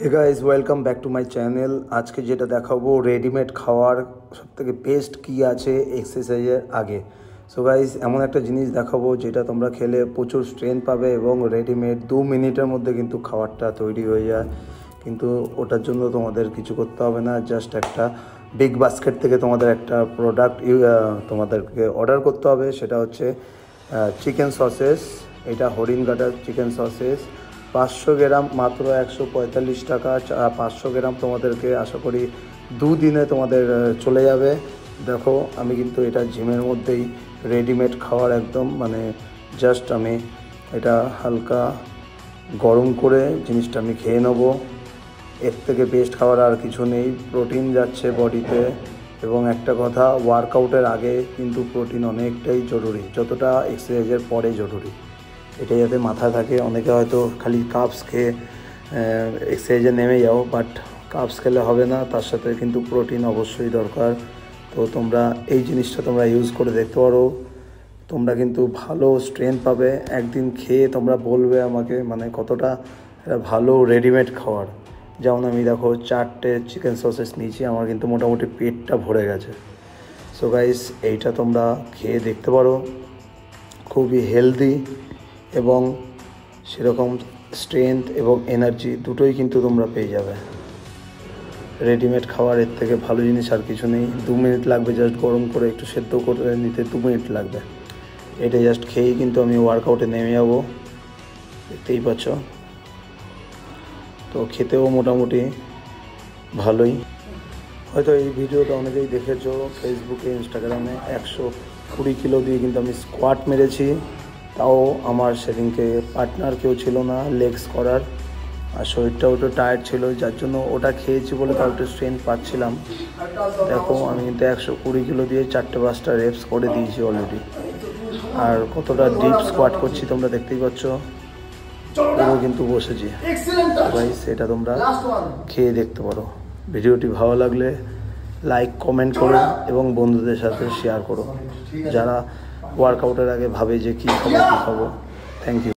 Hey guys welcome back to my channel আজকে যেটা দেখাবো রেডিমেড খাওয়ার সব থেকে বেস্ট কী আছে এক্সারসাইজের আগে। সো গাইজ এমন একটা জিনিস দেখাবো যেটা তোমরা খেলে প্রচুর স্ট্রেংথ পাবে এবং রেডিমেড দু মিনিটের মধ্যে কিন্তু খাবারটা তৈরি হয়ে যায়। কিন্তু ওটার জন্য তোমাদের কিছু করতে হবে না জাস্ট একটা বিগ বাস্কেট থেকে তোমাদের একটা প্রোডাক্ট তোমাদেরকে অর্ডার করতে হবে। সেটা হচ্ছে চিকেন সসেস এটা হরিণ গাটার চিকেন সসেস পাঁচশো গ্রাম, মাত্র একশো পঁয়তাল্লিশ টাকা পাঁচশো গ্রাম তোমাদেরকে আশা করি দুদিনে তোমাদের চলে যাবে। দেখো, আমি কিন্তু এটা জিমের মধ্যেই রেডিমেড খাওয়ার একদম মানে জাস্ট আমি এটা হালকা গরম করে জিনিসটা আমি খেয়ে নেব। এর থেকে বেস্ট খাবার আর কিছু নেই। প্রোটিন যাচ্ছে বডিতে এবং একটা কথা ওয়ার্কআউটের আগে কিন্তু প্রোটিন অনেকটাই জরুরি, যতটা এক্সারসাইজের পরে জরুরি। এটা যাতে মাথায় থাকে। অনেকে হয়তো খালি কাপস খেয়ে এক্সারসাইজে নেমে যাও বাট কাপস খেলে হবে না। তার সাথে কিন্তু প্রোটিন অবশ্যই দরকার। তো তোমরা এই জিনিসটা তোমরা ইউজ করে দেখতে পারো। তোমরা কিন্তু ভালো স্ট্রেংথ পাবে। একদিন খেয়ে তোমরা বলবে আমাকে মানে কতটা ভালো রেডিমেড খাওয়ার যেমন আমি দেখো চারটে চিকেন সসেস নিয়েছি, আমার কিন্তু মোটামুটি পেটটা ভরে গেছে। সো গাইস এইটা তোমরা খেয়ে দেখতে পারো। খুবই হেলদি এবং সেরকম স্ট্রেংথ এবং এনার্জি দুটোই কিন্তু তোমরা পেয়ে যাবে। রেডিমেড খাবার, এর থেকে ভালো জিনিস আর কিছু নেই। দু মিনিট লাগবে জাস্ট গরম করে একটু সেদ্ধ করে নিতে, দু মিনিট লাগবে। এটা জাস্ট খেয়েই কিন্তু আমি ওয়ার্কআউটে নেমে যাব। দেখতেই পাচ্ছ। তো খেতেও মোটামুটি ভালোই। হয়তো এই ভিডিওটা অনেকেই দেখেছ ফেসবুকে ইনস্টাগ্রামে একশো কুড়ি কিলো দিয়ে কিন্তু আমি স্কোয়াট মেরেছি। তাও আমার সেদিনকে পার্টনার কেউ ছিল না লেগস করার আর শরীরটাও একটু টায়ার্ড ছিল যার জন্য ওটা খেয়েছি বলে তাও একটু স্ট্রেংথ পাচ্ছিলাম। দেখো আমি কিন্তু একশো কুড়ি কিলো দিয়ে চারটে পাঁচটা রেপস করে দিয়েছি অলরেডি আর কতটা ডিপ স্কোয়াট করছি তোমরা দেখতেই পাচ্ছ। পুরো কিন্তু বসেছি। ভাই সেটা তোমরা খেয়ে দেখতে পারো। ভিডিওটি ভালো লাগলে লাইক কমেন্ট করুন এবং বন্ধুদের সাথে শেয়ার করুন। যারা ওয়ার্কআউটের আগে ভাবে যে কী খাব কী খাব থ্যাংক ইউ